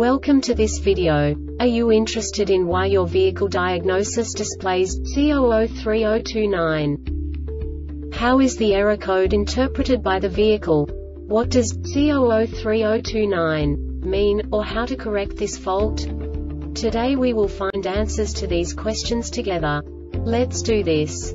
Welcome to this video. Are you interested in why your vehicle diagnosis displays C003029? How is the error code interpreted by the vehicle? What does C003029 mean, or how to correct this fault? Today we will find answers to these questions together. Let's do this.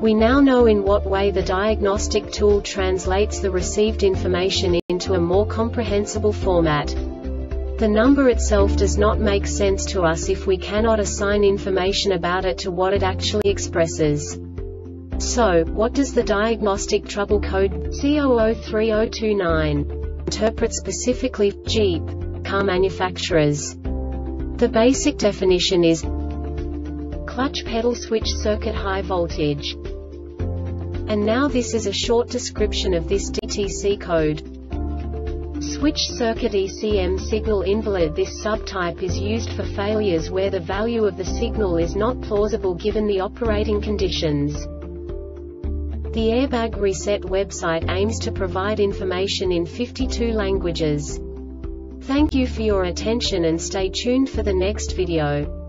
We now know in what way the diagnostic tool translates the received information into a more comprehensible format. The number itself does not make sense to us if we cannot assign information about it to what it actually expresses. So, what does the diagnostic trouble code C003029 interpret specifically Jeep car manufacturers? The basic definition is clutch pedal switch circuit high voltage. And now this is a short description of this DTC code. Switch circuit ECM signal invalid This subtype is used for failures where the value of the signal is not plausible given the operating conditions. The Airbag Reset website aims to provide information in 52 languages. Thank you for your attention and stay tuned for the next video.